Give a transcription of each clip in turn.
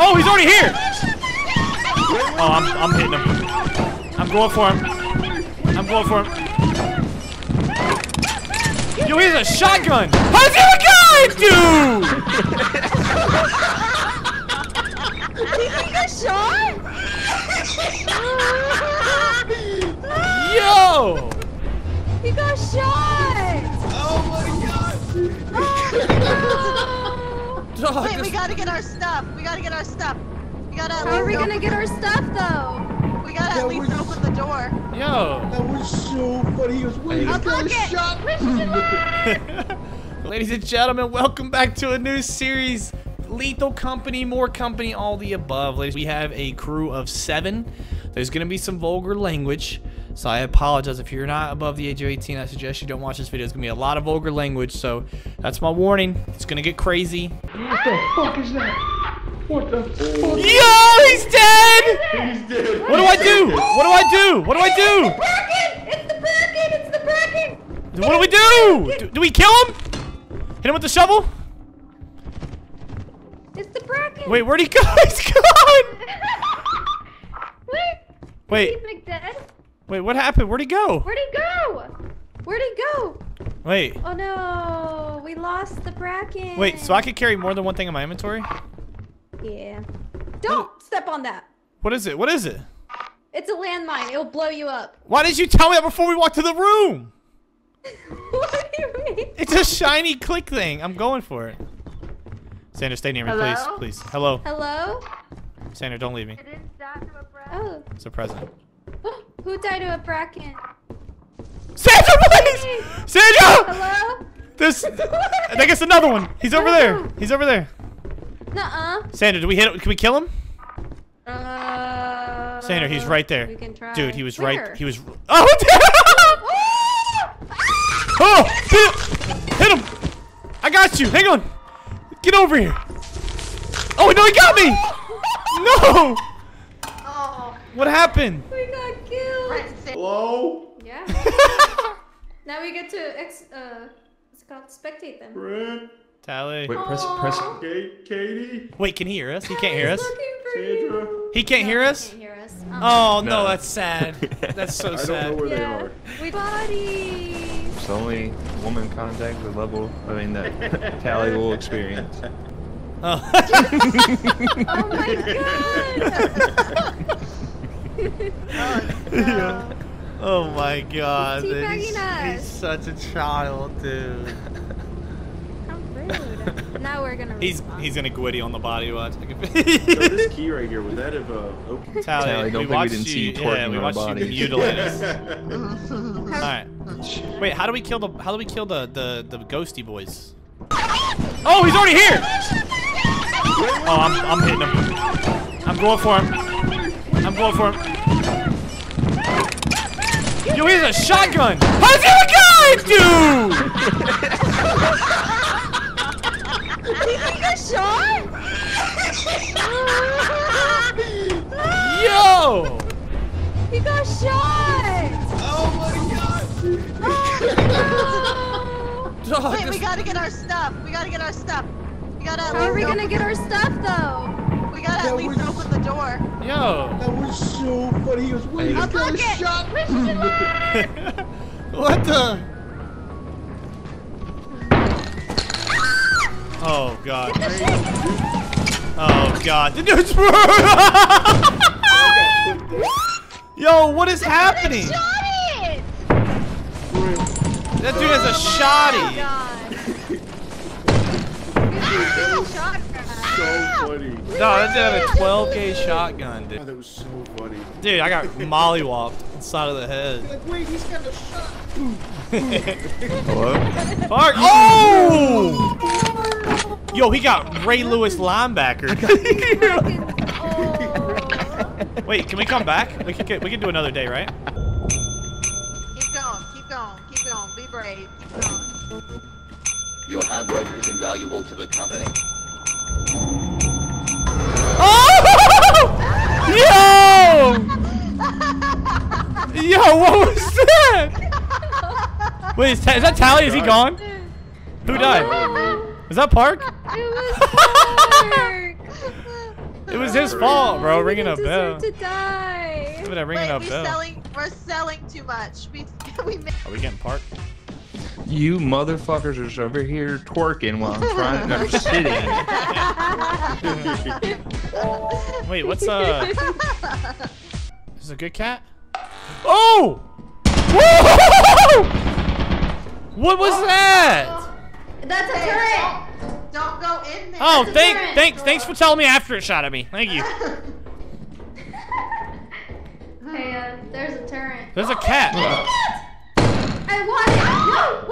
Oh, he's already here! Oh, I'm, I'm hitting him. I'm going for him. I'm going for him. Yo, he has a shotgun! How's he a gun, dude? Did he get shot? god! Dog, Wait, we gotta get our stuff. We gotta get our stuff. We gotta at How are we gonna open- get our stuff though? We gotta That at least was- open the door. Yo. That was so funny. He goes, wait, Hey. this guy shot. Ladies and gentlemen, welcome back to a new series. Lethal Company, more company, all the above. Ladies, we have a crew of seven. There's gonna be some vulgar language. So I apologize if you're not above the age of 18. I suggest you don't watch this video. It's gonna be a lot of vulgar language, so that's my warning. It's gonna get crazy. What the fuck is that? What the fuck? Yo, he's dead! He's dead. What do I do? What do I do? What do I do? Bracken! It's the Bracken! It's the Bracken! What do we do? Do, do we kill him? Hit him with the shovel? It's the Bracken! Wait, where'd he go? He's gone! Wait! Wait, Is he dead? Wait, what happened? Where'd he go? Where'd he go? Where'd he go? Wait, Oh no, we lost the Bracken. wait, so I could carry more than one thing in my inventory? Yeah. Don't oh. step on that. What is it? What is it? It's a landmine. It'll blow you up. Why didn't you tell me that before we walked to the room? what do you mean? It's a shiny click thing. I'm going for it. Sandra, stay near me, Hello? please, please. Hello. Hello? Sandra, don't leave me. Oh. It's a present. Who died to a Bracken? Sandra, please! Sandra! Hello? This, I think it's another one. He's over there. He's over there. Nuh-uh. Sandra, do we hit? Him? Can we kill him? Uh, Sandra, he's right there. We can try. Dude, he was Where? right. He was. Oh, oh! Hit him! Hit him! I got you. Hang on. Get over here. Oh no, he got me! No! Oh, What happened? We got killed. right, Sam. Hello? Yeah. now we get to ex. Uh, what's it called? Spectate them. Brent? Tally. Wait, Wait, press, Aw. press. Kate? Katie? Wait, can he hear us? He can't hear us. Looking Sandra? you. He can't hear No, he us. Can't hear us. Oh no, No. that's sad. That's so I don't know sad. where they are. We bodies. It's the only woman contact the level, I mean, that Tally will experience. Oh. Oh my god. oh my god. He's dude. He's, he's such a child, dude. How rude. now we're gonna. He's respawn. he's gonna gwitty on the body watch. So this key right here, would that have uh, opened? Tally, Tally, don't we think we didn't see you, you twerking yeah, we on our you bodies. mutilate us. All right. Wait, how do we kill the how do we kill the the the ghosty boys? Oh, he's already here. Oh, I'm I'm hitting him. I'm going for him. I'm going for him. Yo, he has a shotgun. How's he have a gun, dude? Did he get shot? Yo. He got shot. Oh my god! Oh, Dog, Wait, we gotta get our stuff. We gotta get our stuff. We gotta at. How are we gonna get our stuff though? Yo. That was so funny. He was waiting Hey. this A guy bucket! shot what the? Oh god. Oh god. The dude's Yo, what is happening? That dude has a shoddy. God. Shot. so funny. No, that dude had a 12 gauge shotgun, Oh, dude. that was so funny. Dude, I got mollywopped inside of the head. Like, wait, he's got a shot. Hello? Fuck. Oh! Yo, he got Ray Lewis linebacker. Oh. Wait, can we come back? We can we can do another day, right? Keep going, keep going, keep going. Be brave. Keep going. Your handwork is invaluable to the company. Wait, is, is that Tally? Is he gone? Who died? Is that Park? It was dark. It was his fault, bro. Ringing You a bell. deserve to die. Look at that ringing Wait, a we bell. selling. We're selling too much. We we made. Are we getting parked? You motherfuckers are over here twerking while I'm trying. I'm sitting. Wait, what's uh? Is this a good cat? Oh! Whoa! What was that? That's a Hey, turret. Don't, don't go in there. Oh, That's a thank, turret. thanks, thanks for telling me after it shot at me. Thank you. Hey, uh, there's a turret. There's a cat. I want it. No,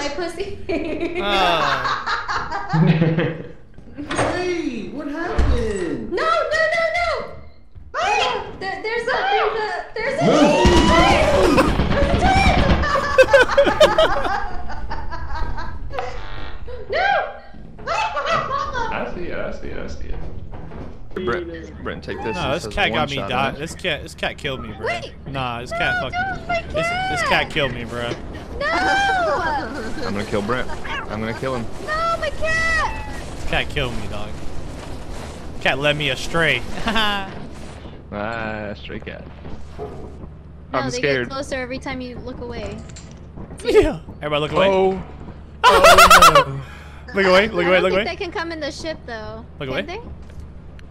my pussy? Uh, Hey, what happened? No, no, no, no! Wait! There, there's a, there's a, there's a, there's a No! I see it, I see it, I see it. Brent, Brent, take this. no, this cat one got me shot died. This cat, this cat killed me, bro. Wait. Nah, this cat fucking. This, this cat killed me, bro. No! I'm gonna kill Brent. I'm gonna kill him. No, my cat! This cat killed me, dog. Cat led me astray. Ah, stray cat. No, I'm they scared. get closer every time you look away. yeah. Everybody look away. Oh. Look away, look I away, don't look think away. they can come in the ship though. Look Can away. They?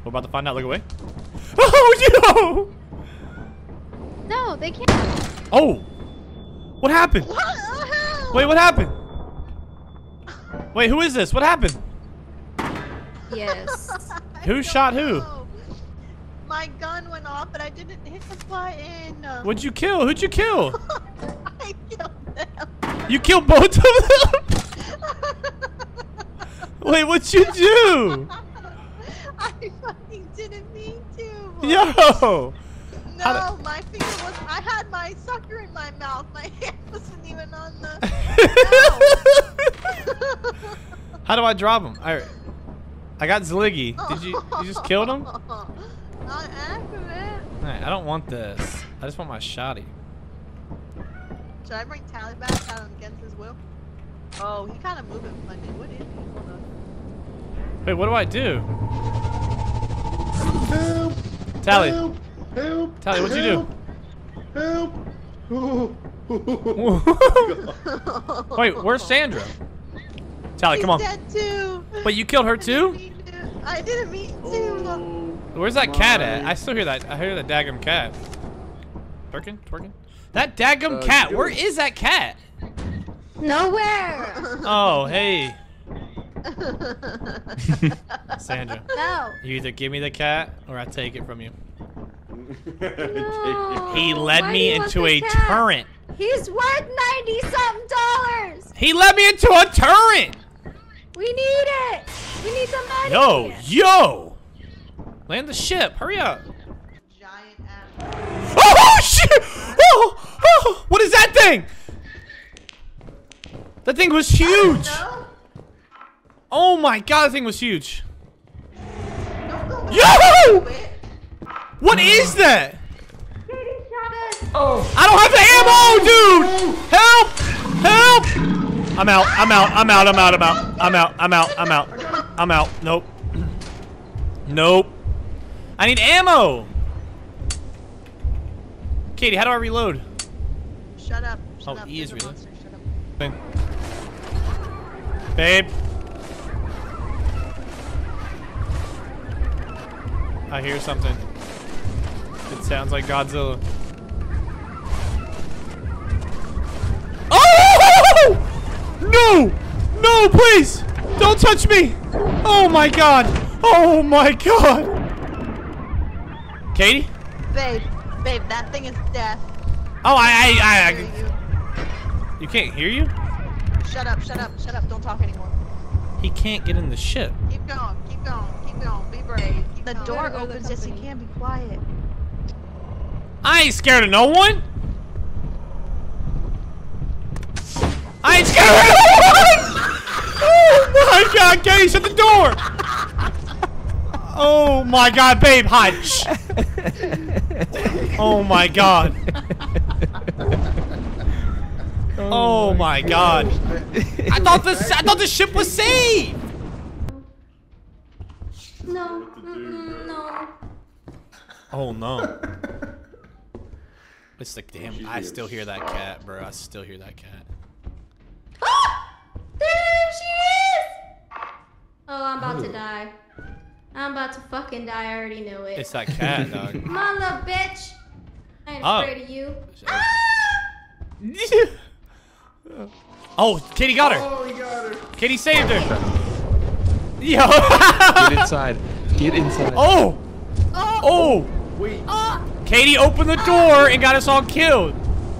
We're about to find out. Look away. Oh, yo! No, they can't. Oh! What happened? What? Wait, what happened? Wait, who is this? What happened? Yes. Who shot who? know. My gun went off, but I didn't hit the button. What'd you kill? Who'd you kill? I killed them. You killed both of them? Wait, what'd you do? I fucking didn't mean to. Yo! No, my finger was. I had my sucker in my mouth. My hand wasn't even on the. How do I drop him? I, I got Zliggy. Did you? You just killed him? All On accident. right, I don't want this. I just want my shotty. Should I bring Tally back out against his will? Oh, he kind of moving funny. What is he? Hold on. Wait, what do I do? Help! Tally, Help! Help! Tally, what'd you do? Help! Oh. Wait, where's Sandra? Tally, He's come on. dead too. Wait, you killed her too? didn't mean to. I didn't mean to. Oh. Where's that cat at? I still hear that. I hear that daggum cat. Twerking? Twerking? That daggum Uh, cat. Where is that cat? Nowhere. Oh, hey. Sandra, No. you either give me the cat or I take it from you. No. He led Why me do you want into a cat? turret. He's worth ninety something dollars. He led me into a turret. We need it. We need the money. Yo, yo. Land the ship. Hurry up. Giant ass. Oh, shit. Oh, oh, what is that thing? That thing was huge. Oh my god, that thing was huge. Don't. Yo! Quit. What is that? Katie shot. Oh. I don't have the ammo, dude! Help! Help! I'm out, I'm out, I'm out, I'm out, I'm out, I'm out, I'm out, I'm out, I'm out. Nope. Nope. I need ammo! Katie, how do I reload? Shut up. Shut Oh, up. E is There's reload. Shut up. Babe. I hear something. It sounds like Godzilla. Oh! No! No, please! Don't touch me! Oh my god! Oh my god! Katie? Babe, babe, that thing is death. Oh, I, I, I, Hear I you. you can't hear you? Shut up, shut up, shut up. Don't talk anymore. He can't get in the ship. Keep going, keep going, keep going. Be brave. Keep the going. Door go to the opens. Yes, he company. can. Be quiet. I ain't scared of no one. I ain't scared of no one. Oh my god, Katie, shut the door! Oh my god, babe, hide. Shh. Oh my god. Oh my god. I thought this I thought the ship was saved! No. No. Oh no. It's like damn I still hear that cat, bro. I still hear that cat. Ah! There she is! Oh, I'm about to die. I'm about to fucking die. I already know it. It's that cat, dog. Come on, little bitch. I ain't Oh. afraid of you. Ah! oh, Kitty got her. Oh, he got her. Katie saved her. Yo. Get inside. Get inside. oh. Oh. Wait. Katie opened the door and got us all killed.